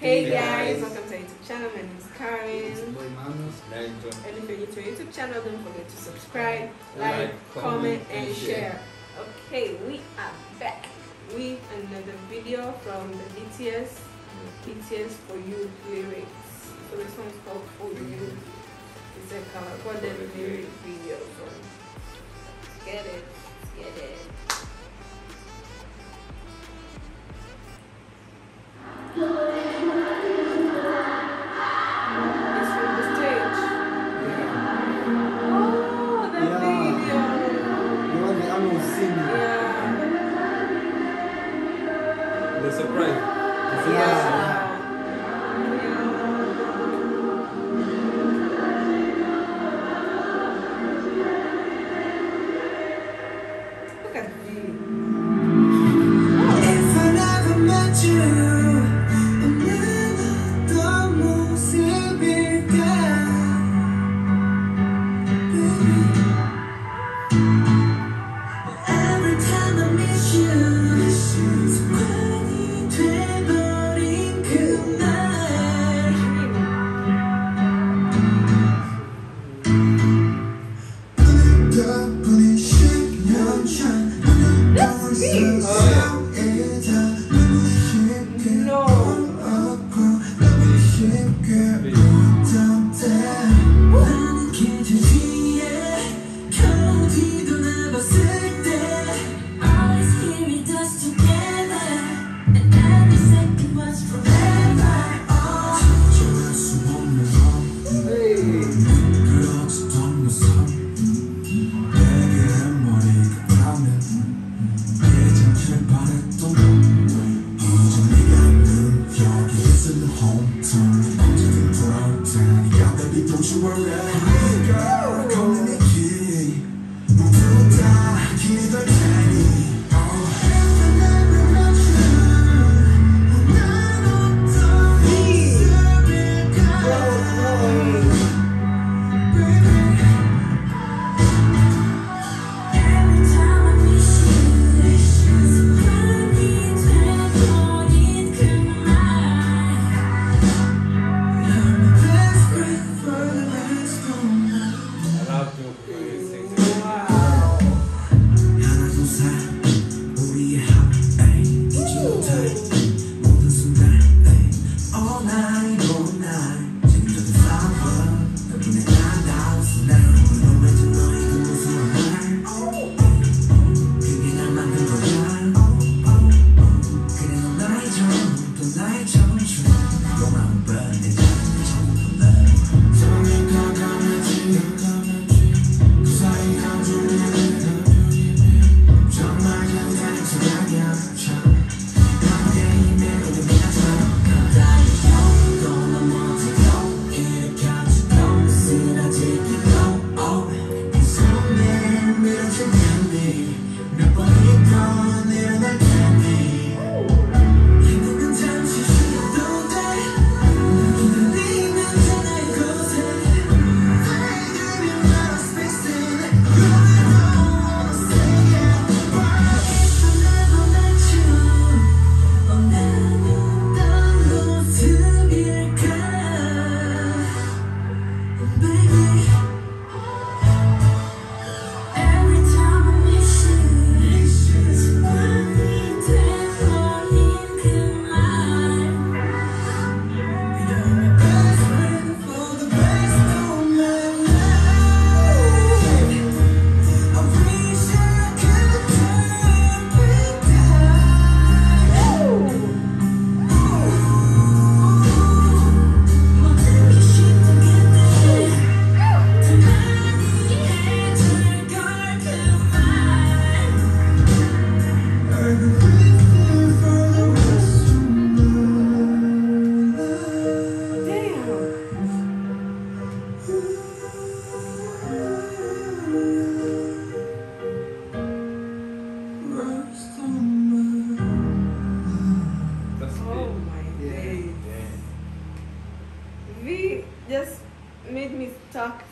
Hey, guys. guys, welcome to our YouTube channel. My name is Karen. And if you're new to our YouTube channel, don't forget to subscribe, like, like comment, comment, and share. Okay, we are back with another video from the BTS BTS for You lyrics. So this one is called For You. It's a color for the lyric video. So get it, get it.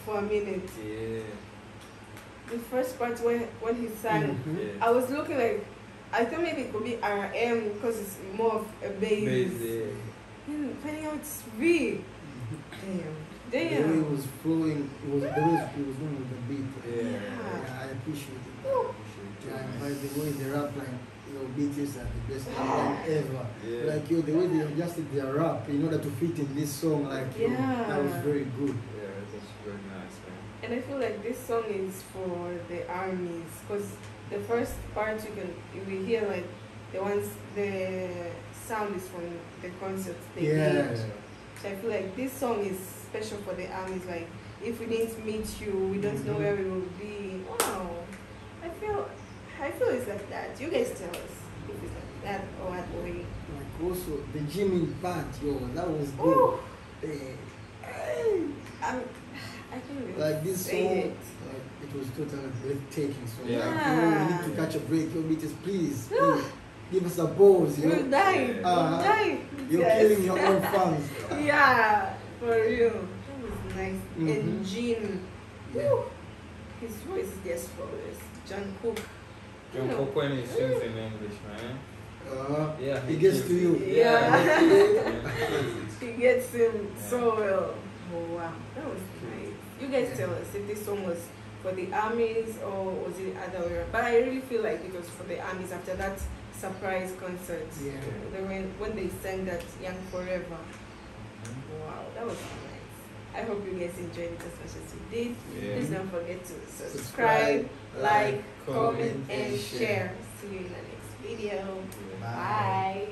for a minute. Yeah. The first part when when he sang, mm-hmm. yeah. I was looking like I thought maybe it could be RM because it's more of a bass. bass yeah. Finding out it's V. Damn. Damn. The way it was flowing, it was the way it was going with the beat. Yeah. yeah. I appreciate it. I appreciate it. Yeah, by the way, the rap line your beatings are the best album ever. Yeah. Like yo, the way they adjusted their rap in order to fit in this song, like yeah. yo, that was very good. And I feel like this song is for the armies because the first part you can will hear like the ones the sound is from the concert they Yeah. So I feel like this song is special for the armies. Like if we didn't meet you, we don't know Mhm. where we will be. Wow, I feel I feel it's like that. You guys tell us if it's like that or what way. Like also the Jimin part, yo, that was good. Eh, I'm, I can't really like this song, it. like it was totally breathtaking. So Yeah. like, you know, we need to catch a break. Yo, BTS, please, please give us a pause. We'll Yo. die. Uh-huh. we'll die. You're Yes. killing your own fans. Yeah, for real. That was nice. And Mhm. Jin, Yeah. his voice is just flawless. Jungkook. John Cook when he sings in English, man. Uh, Yeah, he gets to you. Yeah. Yeah. He gets him Yeah. so well. Oh wow, that was nice. You guys tell us if this song was for the armies or was it other way around. But I really feel like it was for the armies after that surprise concert. Yeah. They when when they sang that Young Forever. Mm-hmm. Wow, that was nice. I hope you guys enjoyed it as much as we did. Yeah. Please don't forget to subscribe, Subscribe, like, comment, and share. See you in the next video. Bye. Bye.